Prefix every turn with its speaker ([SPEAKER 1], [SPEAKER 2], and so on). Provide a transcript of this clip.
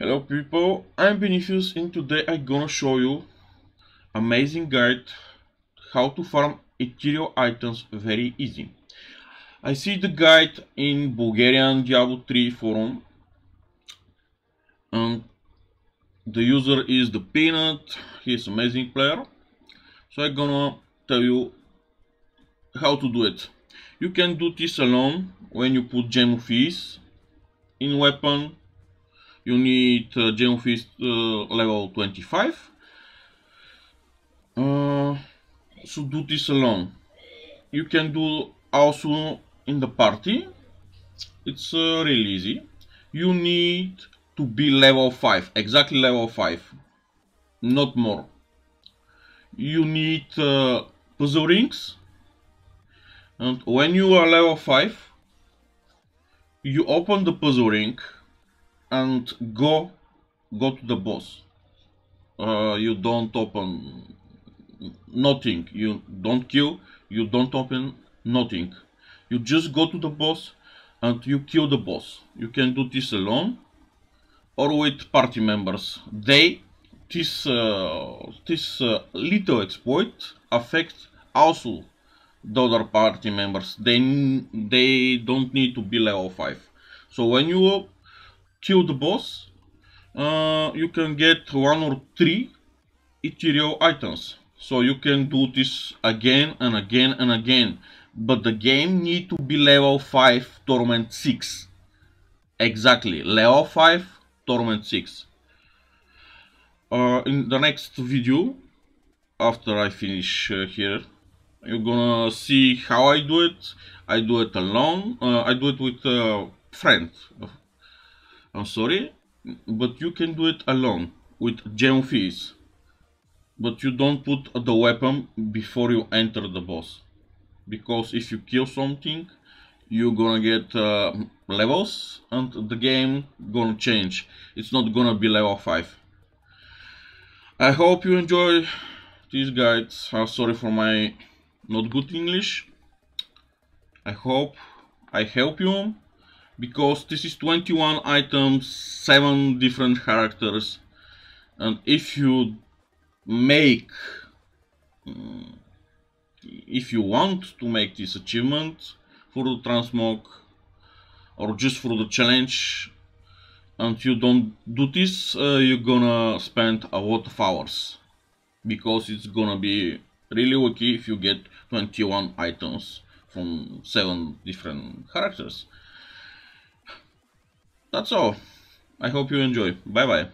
[SPEAKER 1] Hello people, I'm Benifios and today I'm gonna show you amazing guide how to farm ethereal items very easy. I see the guide in Bulgarian Diablo 3 forum and the user is the Peanut, he's amazing player. So I'm gonna tell you how to do it. You can do this alone when you put gem of Ease in weapon you need uh, Gem Fist uh, level 25 uh, so do this alone. You can do also in the party. It's uh, really easy. You need to be level 5 exactly level 5 not more. You need uh, puzzle rings. And when you are level 5 you open the puzzle ring and go go to the boss. Uh, you don't open nothing. You don't kill you don't open nothing. You just go to the boss and you kill the boss. You can do this alone or with party members. They this uh, this uh, little exploit affects also the other party members. They they don't need to be level 5 so when you kill the boss, uh, you can get one or three ethereal items. So you can do this again and again and again. But the game need to be level 5 Torment 6. Exactly, level 5 Torment 6. Uh, in the next video, after I finish uh, here, you're gonna see how I do it. I do it alone. Uh, I do it with a friend, I'm sorry, but you can do it alone with gem fees. But you don't put the weapon before you enter the boss. Because if you kill something, you're gonna get uh, levels and the game gonna change. It's not gonna be level 5. I hope you enjoy these guides. I'm sorry for my not good English. I hope I help you because this is 21 items 7 different characters and if you make mm, if you want to make this achievement for the transmog or just for the challenge and you don't do this uh, you're gonna spend a lot of hours. Because it's gonna be really lucky if you get 21 items from 7 different characters that's all. I hope you enjoy. Bye bye.